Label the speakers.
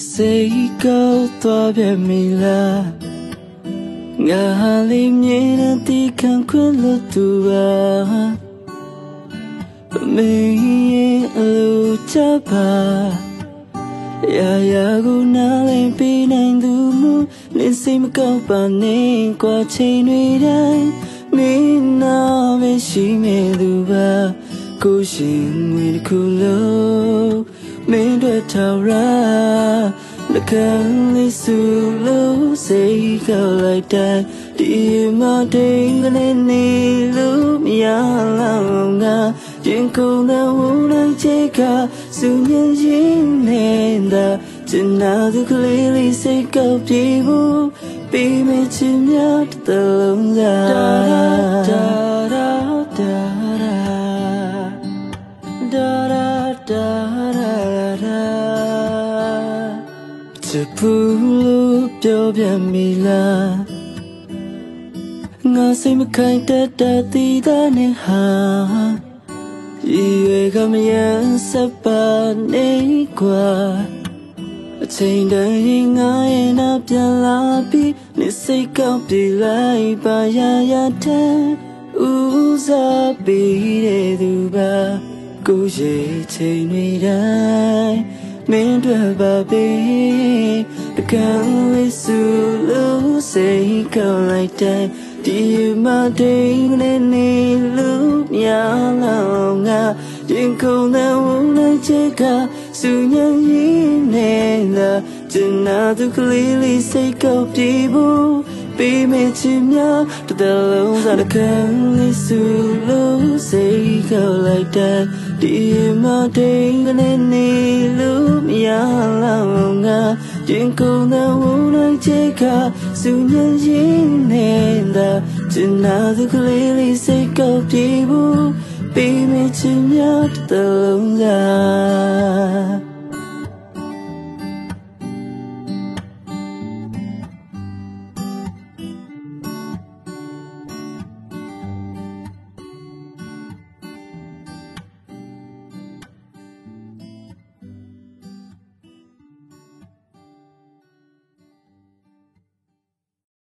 Speaker 1: 谁告多变美了？我哈里面的地看困了度啊，没路找吧，呀呀我哪里比难度么？你心么高把你挂起女人，没那没心没度吧，孤心为了苦了。 မင်းတို့ထောက်ရာနှကန်းလေးဆူလို့စိတ်ကလိုက်တိုင်းဒီမတိန်ကလေးနေလို့မရလောက်ငါရင်ကုန်တဲ့ဝူလိုက်ချေကစူညင်ရင်နေတာကျနာသူကလေးလေးစိတ်ကောက်ပြေဖို့ပေးမချင်မြတ်တလုံးသာ da da da da စ်ဘူးလို့ပြောပြမိလားငါစိတ်မခိုင်တတ်တဲ့တီးတဲ့နဲ့ဟာရေရွယ်ကမယမ်းစပါနေကွာအချိန်တိုင်းငါရဲ့နာပြန်လာပြီးနေစိတ်ကောက်ပြေးလိုက်ပါရရတဲ့ဦးစားပေးတဲ့သူပါကိုရှိချိန်တွေတိုင်း မင်းတို့ပါပေးတကယ်လေးစုလို့စိတ်ကောက်လိုက်တဲ့ဒီမတိန်နဲ့နေလို့များလောငါရင်ကုန်တဲ့ဝနိုင်ချက်ကစုညံရင်းနေလားကျင်နာသူကလေးလေးစိတ်ကောက်ပြေဖို့ပေးမချင်များတတလုံးစားတဲ့ခံလေးစုလို့စိတ်ကောက်လိုက်တဲ့ဒီမတိန်ကနေနေ ညာလောင်ငါကျင်ကုန်တဲ့ဝုန်းလိုက်ချေကစုညင်ရင်းနေတာကျင်နာသူကလေးလေးစိတ်ကောက်ပြေဘူးပေးမချင်မြတ်တော့လား